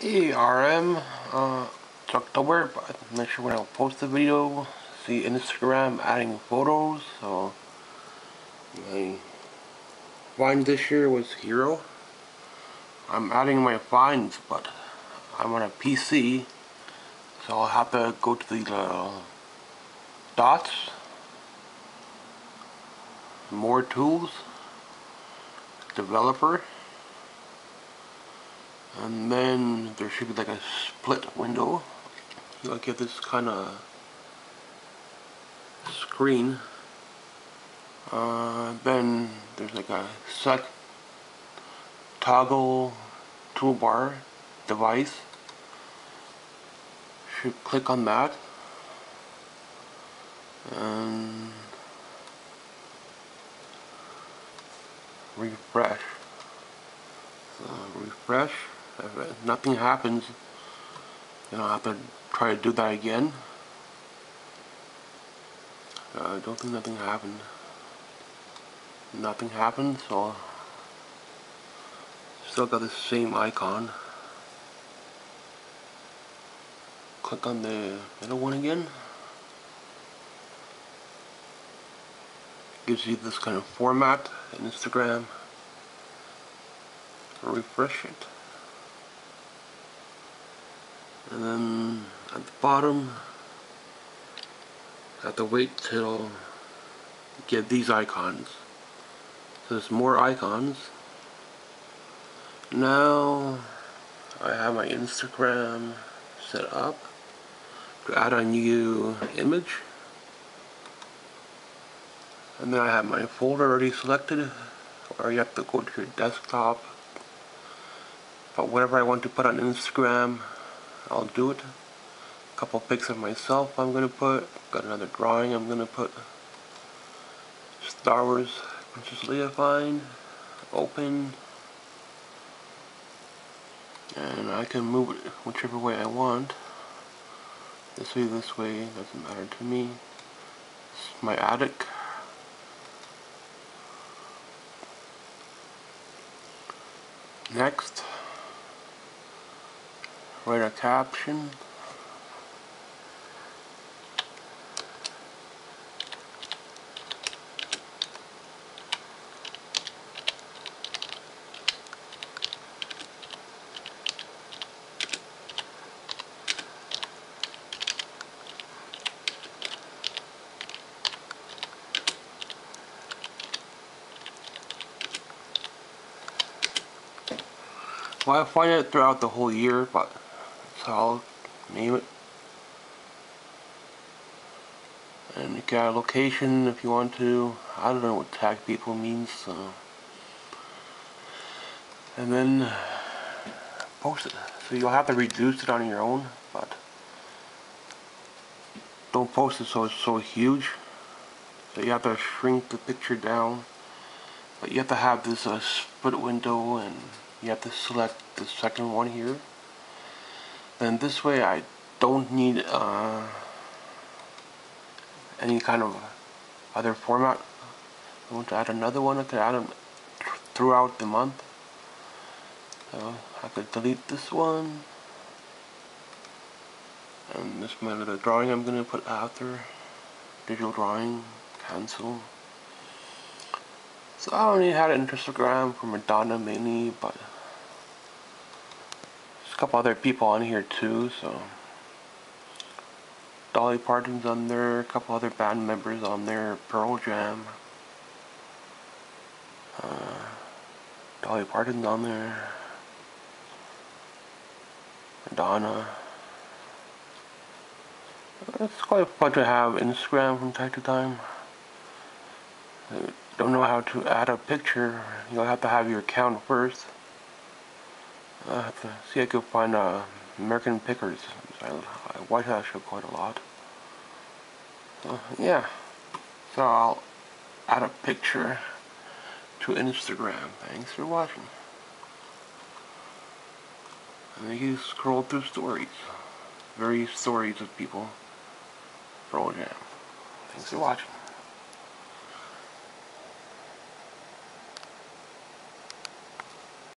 Hey RM, uh, it's October, but I'm not sure when I'll post the video. See Instagram adding photos, so my find this year was Hero. I'm adding my finds, but I'm on a PC, so I'll have to go to the uh, dots, more tools, developer, and then there should be like a split window. You'll get this kind of screen uh, then there's like a set toggle toolbar device. Should click on that. And refresh. Refresh if nothing happens, you know, I have to try to do that again. Uh, I don't think nothing happened. Nothing happened, so still got the same icon. Click on the middle one again. Gives you this kind of format in Instagram. Refresh it and then at the bottom have to wait till get these icons. So there's more icons. Now I have my Instagram set up to add a new image. And then I have my folder already selected or you have to go to your desktop. But whatever I want to put on Instagram I'll do it. A couple pics of myself I'm gonna put. Got another drawing I'm gonna put. Star Wars Princess Leia find. Open. And I can move it whichever way I want. This way, this way, doesn't matter to me. This is my attic. Next write a caption Well, I find it throughout the whole year, but I'll name it. And you got a location if you want to. I don't know what tag people means. So. And then post it. So you'll have to reduce it on your own, but don't post it so it's so huge. So you have to shrink the picture down. But you have to have this uh, split window and you have to select the second one here then this way I don't need uh, any kind of other format. I want to add another one I could add them throughout the month. So I could delete this one. And this my little drawing I'm gonna put after. Digital drawing cancel. So I only had an Instagram for Madonna mainly but couple other people on here too, so Dolly Parton's on there, a couple other band members on there, Pearl Jam, uh, Dolly Parton's on there, Madonna. It's quite fun to have Instagram from time to time. don't know how to add a picture, you'll have to have your account first. I have to see I could find uh, American Pickers. I, I watch that show quite a lot. Uh, yeah. So I'll add a picture to Instagram. Thanks for watching. And then you scroll through stories. Various stories of people. Pearl Jam. Thanks for watching.